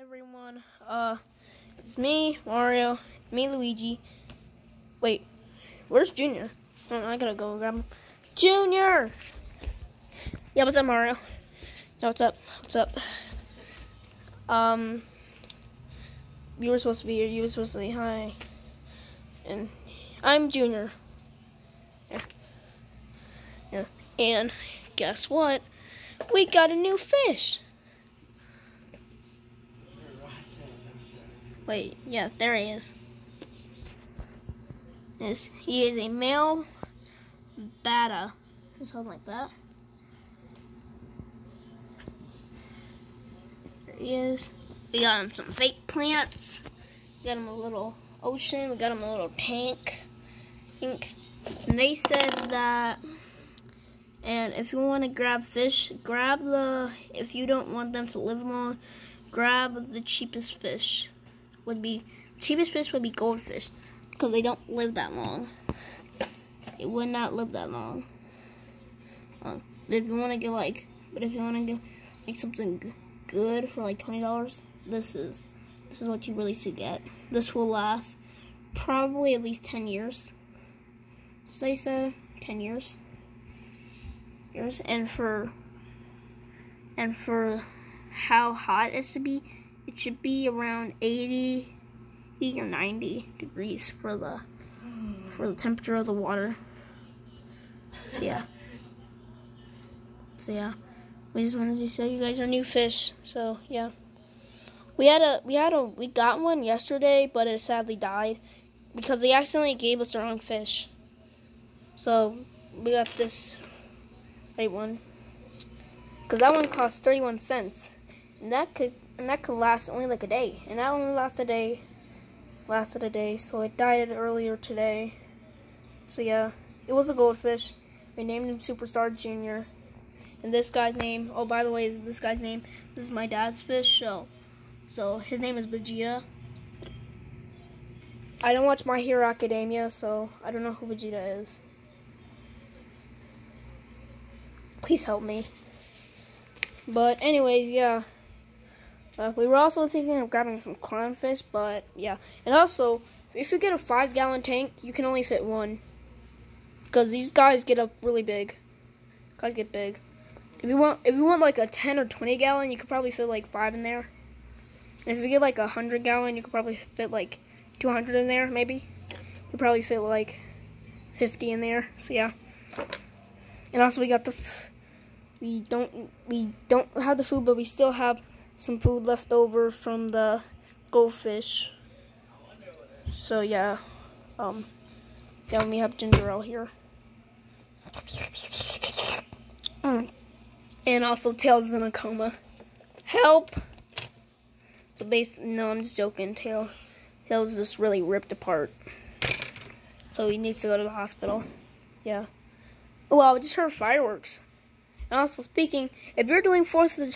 everyone. Uh, it's me, Mario. Me, Luigi. Wait, where's Junior? Oh, I gotta go grab him. Junior! Yeah, what's up, Mario? Yeah, what's up? What's up? Um, you were supposed to be here. You were supposed to say hi. And I'm Junior. Yeah. Yeah. And guess what? We got a new fish. Wait, yeah, there he is. Yes, he is a male betta. Something like that. There he is. We got him some fake plants. We got him a little ocean. We got him a little tank. Think. And they said that and if you want to grab fish, grab the, if you don't want them to live long, grab the cheapest fish would be cheapest fish would be goldfish because they don't live that long. It would not live that long. Um, if you want to get like, but if you want to get like something good for like twenty dollars, this is this is what you really should get. This will last probably at least ten years. Say so, ten years. Years and for and for how hot it should be it should be around 80, 80 or 90 degrees for the for the temperature of the water. So yeah. So yeah. We just wanted to show you guys our new fish. So yeah. We had a we had a we got one yesterday, but it sadly died because they accidentally gave us the wrong fish. So we got this right one. Cause that one cost 31 cents. And that could and that could last only like a day. And that only lasted a day. Lasted a day, so it died earlier today. So yeah, it was a goldfish. We named him Superstar Junior. And this guy's name, oh by the way, is this guy's name. This is my dad's fish, so so his name is Vegeta. I don't watch My Hero Academia, so I don't know who Vegeta is. Please help me. But anyways, yeah. Uh, we were also thinking of grabbing some clownfish, but yeah. And also, if you get a five gallon tank, you can only fit one. Because these guys get up really big. Guys get big. If you want if you want like a ten or twenty gallon, you could probably fit like five in there. And if you get like a hundred gallon, you could probably fit like two hundred in there, maybe. You probably fit like fifty in there. So yeah. And also we got the we don't we don't have the food, but we still have some food left over from the goldfish. So yeah, um, then we have ginger ale here. Mm. And also Tails in a coma. Help! So basically, no, I'm just joking. Tail, Tails just really ripped apart. So he needs to go to the hospital. Yeah. Oh, wow, I just heard fireworks. And also speaking, if you're doing 4th of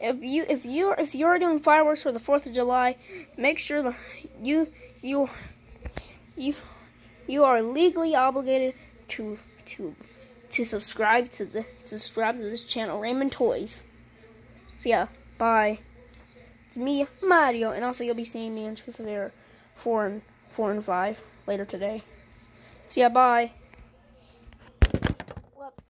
if you if you if you're doing fireworks for the Fourth of July, make sure that you you you you are legally obligated to to to subscribe to the to subscribe to this channel, Raymond Toys. So yeah, bye. It's me, Mario, and also you'll be seeing me in Truth or four and four and five later today. So yeah, bye.